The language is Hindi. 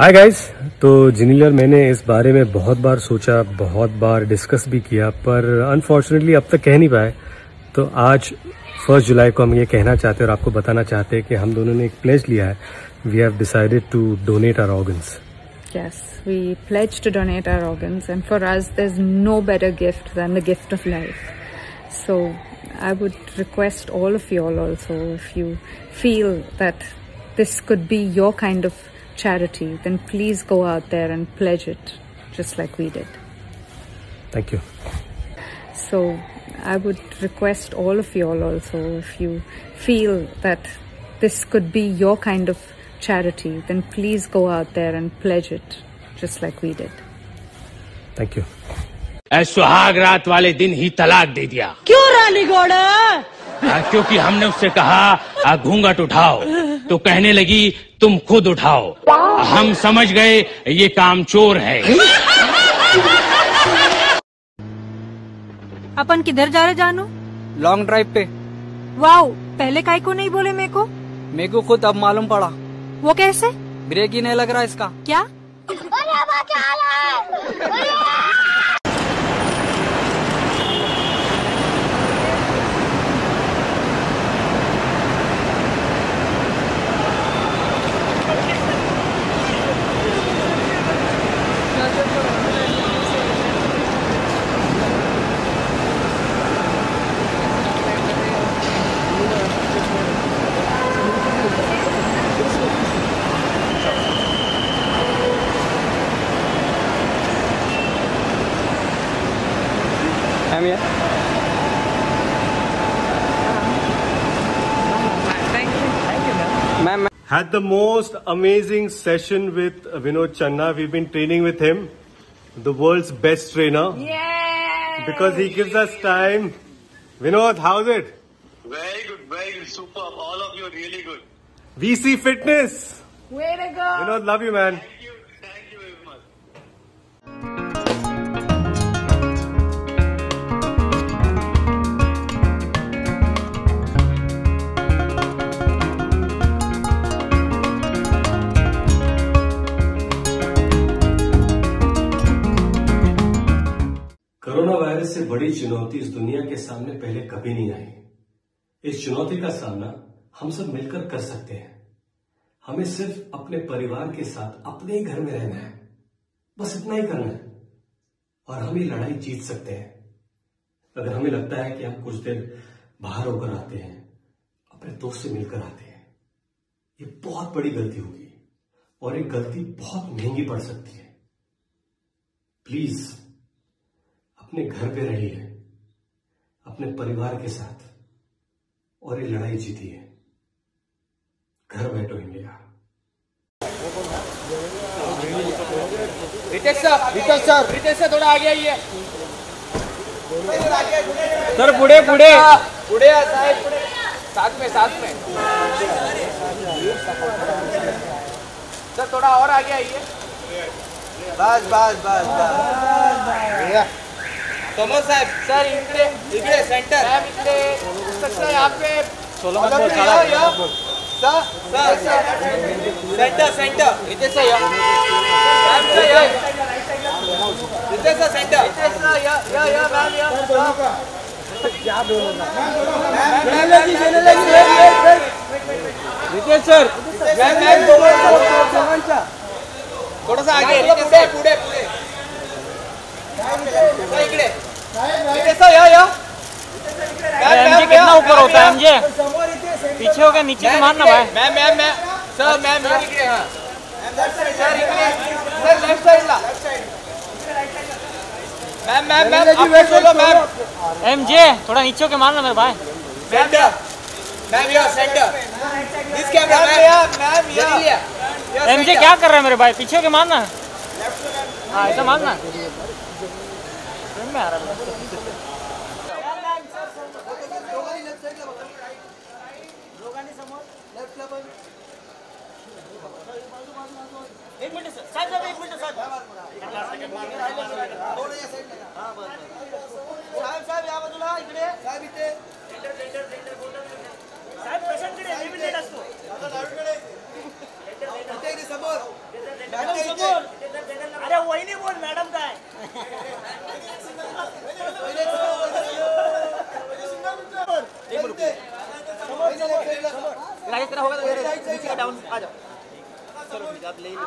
हाय गाइस तो जिनील और मैंने इस बारे में बहुत बार सोचा बहुत बार डिस्कस भी किया पर अनफॉर्चुनेटली अब तक कह नहीं पाए तो आज फ़र्स्ट जुलाई को हम ये कहना चाहते हैं और आपको बताना चाहते हैं कि हम दोनों ने एक प्लेज लिया है we have decided to donate our organs Yes, we pledge to donate our organs, and for us, there's no better gift than the gift of life. So, I would request all of you all also, if you feel that this could be your kind of charity, then please go out there and pledge it, just like we did. Thank you So, I would request all of you all also, if you feel that this could be your kind of charity, then please go out there and pledge it, just like we did. Thank you ऐ सुहाग रात वाले दिन ही तलाक दे दिया क्यों रानी घोड़ा आ, क्योंकि हमने उससे कहा आ, घूंघट उठाओ तो कहने लगी तुम खुद उठाओ। हम समझ गए ये काम चोर है। अपन किधर जा रहे जानू? लॉन्ग ड्राइव पे। वाओ पहले काय को नहीं बोले मेरे को? मेरे को खुद अब मालूम पड़ा। वो कैसे? ब्रेक ही नहीं लग रहा इसका। क्या? time yet? Had the most amazing session with Vinod Channa. We've been training with him, the world's best trainer. Yay! Because he gives us time. Vinod, how's it? Very good, very good, superb. All of you are really good. VC Fitness. Way to go. Vinod, love you, man. Corona virus से बड़ी चुनौती इस दुनिया के सामने पहले कभी नहीं आई। इस चुनौती का सामना हम सब मिलकर कर सकते हैं। हमें सिर्फ़ अपने परिवार के साथ अपने ही घर में रहना है। बस इतना ही करना है। और हम ये लड़ाई जीत सकते हैं। अगर हमें लगता है कि हम कुछ देर बाहर होकर आते हैं, अपने दोस्त से मिलकर आते हैं, ये बहुत बड़ी गलती होगी। और ये गलती बहुत महँगी पड़ सकती है। प्लीज़ अपने घर पे रही है अपने परिवार के साथ और ये लड़ाई जीती है। घर बैठो India. Ritesh sir Ritesh sir Ritesh sir थोड़ा आगे आइए। सर पुढे पुढे पुढे साहेब साथ में साथ में। सर थोड़ा और आगे आइए। बस बस बस बस। कमल साहेब सर इकडे इकडे सेंटर मॅम इकडे कसं यहाँ पे सर सर सेंटर सेंटर इथे से या मॅम से या इथे से सेंटर इथे से या या या मॅम या रितेश सर। मॅम मॅम थोडासा आगे पुढे पुढे पुढे सर, इकडे इथे सर। या या एमजे कितना ऊपर होता है एमजे पीछे हो गया नीचे से मारना भाई। मॅम मॅम मॅम सर इकडे हा सर लेफ़्ट साइडला मॅम मॅम मॅम आप बोलो मॅम एमजे थोड़ा नीचे होके मारना मेरे भाई। सेंटर मैम या centre this camera ma'am ma'am या एमजे क्या कर रहा है मेरे भाई? पीछे होके मारना। हाँ ऐसा मारना। में आ रहा है एक मिनट सर। साहब साहब एक मिनट साहेब साहेब या बाजूला इकडे। साहेब इथे साहेब पेशंटकडे लिमिटेड असतो इथे इथे समोर तेरा होगा तो नीचे का डाउन आ जाओ। चलो है, आप ले लो।